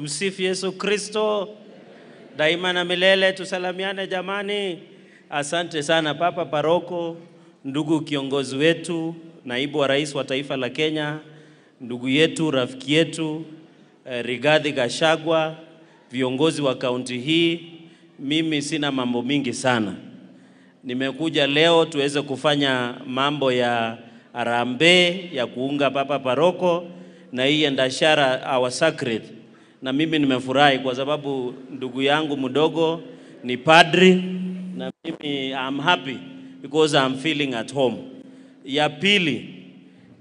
Tumsifu Yesu Kristo daima na milele. Tusalamiane jamani. Asante sana Papa Paroko, ndugu kiongozi wetu, naibu wa rais wa taifa la Kenya, ndugu yetu, rafiki yetu eh, Rigathi Gachagua, viongozi wa kaunti hii. Mimi sina mambo mingi sana, nimekuja leo tuweze kufanya mambo ya harambee ya kuunga Papa Paroko na hii endashara our sacred, na mimi nimefurahi kwa sababu ndugu yangu mdogo ni padri na mimi I'm happy because I'm feeling at home. Ya pili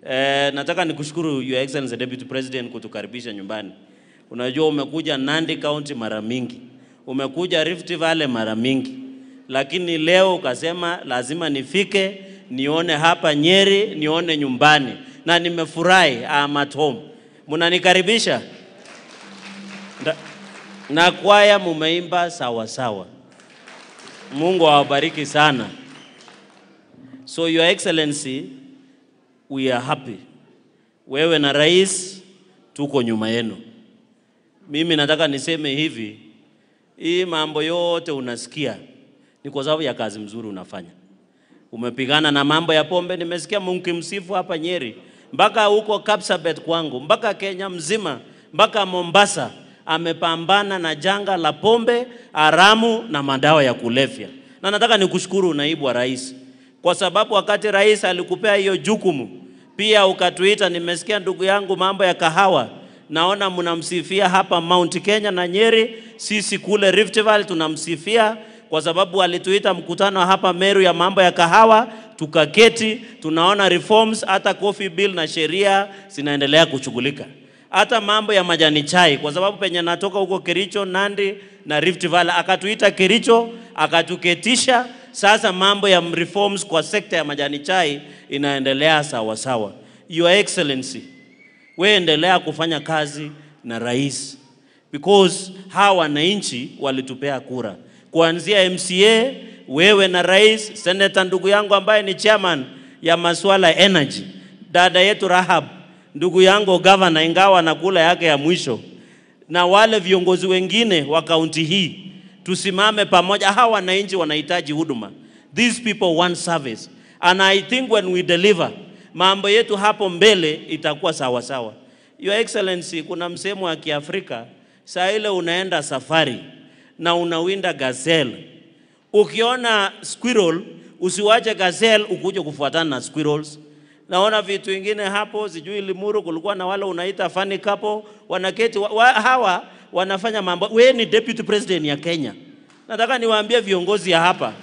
eh, nataka nikushukuru Your Excellency Deputy President kutukaribisha nyumbani. Unajua umekuja Nandi County mara mingi, umekuja Rift Valley mara mingi, lakini leo ukasema lazima nifike nione hapa Nyeri, nione nyumbani, na nimefurahi. I'm at home. Munanikaribisha Na kwaya mumeimba sawa sawa. Mungu awabariki sana. So Your Excellency, we are happy. Wewe na rais tuko nyuma yenu. Mimi nataka niseme hivi, hii mambo yote unasikia ni kwa sababu ya kazi mzuri unafanya. Umepigana na mambo ya pombe, nimesikia mkimsifu hapa Nyeri, mpaka huko Kapsabet kwangu, mpaka Kenya mzima, mpaka Mombasa amepambana na janga la pombe haramu na madawa ya kulevya. Na nataka nikushukuru naibu wa rais, kwa sababu wakati rais alikupea hiyo jukumu, pia ukatuita. Nimesikia ndugu yangu mambo ya kahawa, naona mnamsifia hapa Mount Kenya na Nyeri, sisi kule Rift Valley tunamsifia kwa sababu alituita mkutano hapa Meru ya mambo ya kahawa, tukaketi, tunaona reforms, hata coffee bill na sheria zinaendelea kushughulika, hata mambo ya majani chai, kwa sababu penye natoka huko Kericho, Nandi na Rift Valley, akatuita Kericho, akatuketisha. Sasa mambo ya reforms kwa sekta ya majani chai inaendelea sawa sawa. Your Excellency, we endelea kufanya kazi na rais because hawa wananchi walitupea kura kuanzia MCA, wewe na rais, seneta ndugu yangu ambaye ni chairman ya masuala ya energy, dada yetu Rahab, ndugu yangu governor, ingawa na kula yake ya mwisho, na wale viongozi wengine wa kaunti hii, tusimame pamoja. Hawa wananchi wanahitaji huduma, these people want service and I think when we deliver, mambo yetu hapo mbele itakuwa sawa sawa. Your Excellency, kuna msemo wa Kiafrika, saa ile unaenda safari na unawinda gazelle. Ukiona squirrel usiwache gazelle ukuje kufuatana na squirrels. Naona vitu vingine hapo, sijui Limuru kulikuwa na wale unaita funny couple wanaketi wa, wa, hawa wanafanya mambo. Wewe ni deputy president ya Kenya, nataka niwaambie viongozi ya hapa,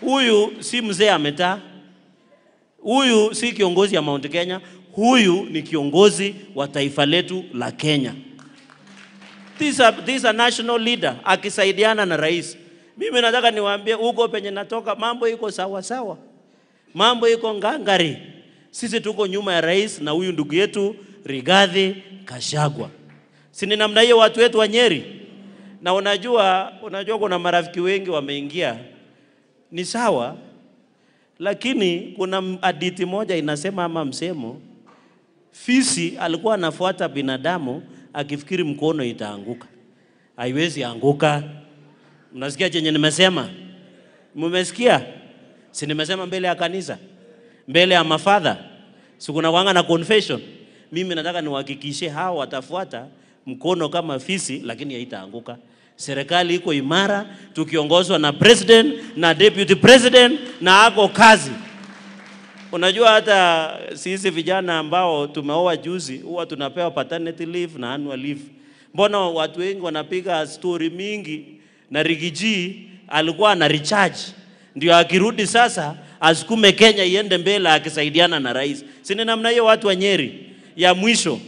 huyu si mzee ametaa, huyu si kiongozi ya Mount Kenya, huyu ni kiongozi wa taifa letu la Kenya. This a, this a national leader akisaidiana na rais. Mimi nataka niwaambie huko penye natoka mambo iko sawa sawa, mambo iko ngangari. Sisi tuko nyuma ya rais na huyu ndugu yetu Rigathi kashagwa Si ni namna hiyo watu wetu wa Nyeri? Na unajua, unajua kuna marafiki wengi wameingia, ni sawa, lakini kuna aditi moja inasema ama msemo, fisi alikuwa anafuata binadamu akifikiri mkono itaanguka. Haiwezi anguka. Mnasikia chenye nimesema? Mmesikia? Si nimesema mbele ya kanisa, mbele ya mafadha, si kuna kwanga na confession. Mimi nataka niwahakikishie hao watafuata mkono kama fisi, lakini haitaanguka. Serikali iko imara, tukiongozwa na president na deputy president, na ako kazi. Unajua hata sisi vijana ambao tumeoa juzi huwa tunapewa paternity leave na annual leave. Mbona watu wengi wanapiga story mingi na Rigiji alikuwa na recharge ndio akirudi sasa asukume Kenya iende mbele akisaidiana na rais. Si ni namna hiyo watu wa Nyeri? Ya mwisho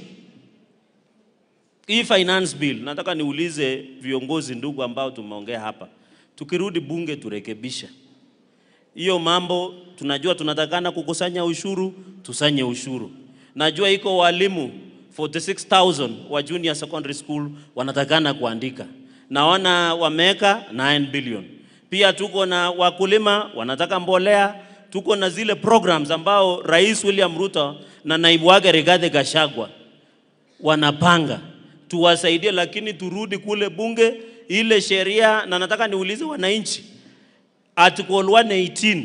hii finance bill, nataka niulize viongozi ndugu ambao tumeongea hapa, tukirudi bunge turekebisha hiyo mambo. Tunajua tunatakana kukusanya ushuru, tusanye ushuru. Najua iko walimu 46000 wa junior secondary school wanatakana kuandika, naona wameweka 9 billion. Pia tuko na wakulima wanataka mbolea, tuko na zile programs ambao Rais William Ruto na naibu wake Rigathi Gachagua wanapanga. Tuwasaidie, lakini turudi kule bunge. Ile sheria, na nataka niulize wananchi, article 118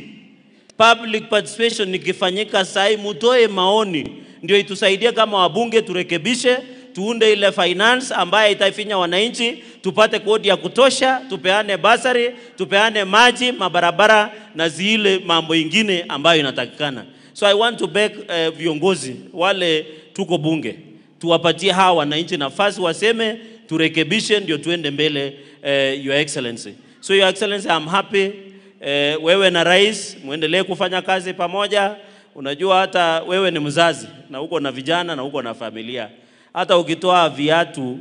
public participation ikifanyika sahi, mutoe maoni. Ndio itusaidie kama wabunge, turekebishe tuunde ile finance ambayo itaifinya wananchi, tupate kodi ya kutosha, tupeane basari, tupeane maji, mabarabara na zile mambo ingine ambayo inatakikana. So I want to beg uh, viongozi wale tuko bunge tuwapatie hawa wananchi nafasi waseme, turekebishe ndio tuende mbele uh, your excellency. So your excellency I'm happy uh, wewe na rais muendelee kufanya kazi pamoja. Unajua hata wewe ni mzazi na uko na vijana na uko na familia hata ukitoa viatu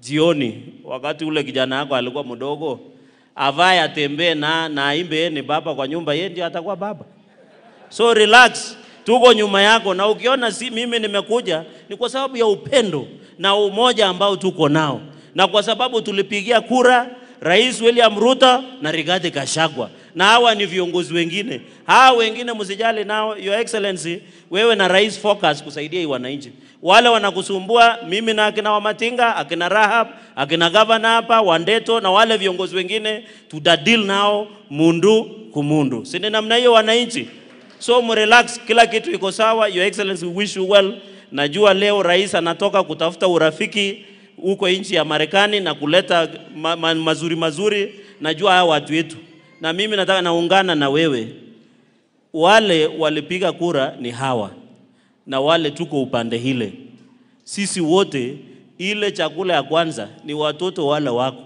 jioni, wakati ule kijana yako alikuwa mdogo, avae atembee na na ni baba kwa nyumba, yeye ndio atakuwa baba. So relax, tuko nyuma yako, na ukiona si mimi nimekuja ni kwa sababu ya upendo na umoja ambao tuko nao, na kwa sababu tulipigia kura Rais William Ruto na Rigathi Gachagua, na hawa ni viongozi wengine. Hawa wengine msijali nao, your excellency, wewe na rais focus kusaidia hii wananchi. Wale wanakusumbua mimi na akina Wamatinga, akina Rahab, akina gavana hapa Wandeto na wale viongozi wengine, tutadeal nao mundu kumundu, si ni namna hiyo wananchi? So mrelax, kila kitu iko sawa. Your excellency, wish you well. Najua leo rais anatoka kutafuta urafiki huko nchi ya Marekani na kuleta ma, ma, mazuri mazuri. Najua hawa watu wetu, na mimi nataka naungana na wewe. Wale walipiga kura ni hawa na wale tuko upande hile, sisi wote, ile chakula ya kwanza ni watoto wale wako,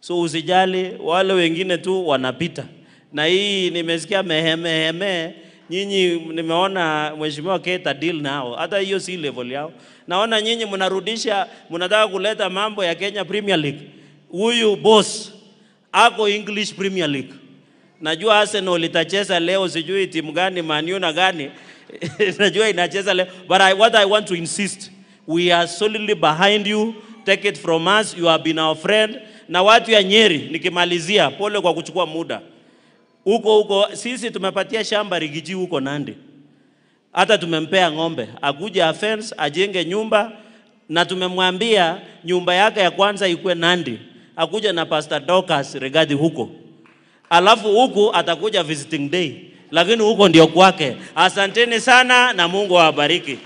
so usijali, wale wengine tu wanapita. Na hii nimesikia mehemeheme nyinyi nimeona mheshimiwa Keta deal nao, hata hiyo si level yao. Naona nyinyi mnarudisha, mnataka kuleta mambo ya Kenya Premier League. Huyu boss ako English Premier League. Najua Arsenal itacheza leo, sijui timu gani, Man na gani najua inacheza leo, but I, what I want to insist, we are solidly behind you. Take it from us, you have been our friend. Na watu ya Nyeri, nikimalizia, pole kwa kuchukua muda huko huko, sisi tumepatia shamba Rigiji huko Nandi, hata tumempea ng'ombe akuje afence ajenge nyumba, na tumemwambia nyumba yake ya kwanza ikuwe Nandi, akuja na Pastor Dorcas Regadi huko, alafu huku atakuja visiting day, lakini huko ndio kwake. Asanteni sana na Mungu awabariki.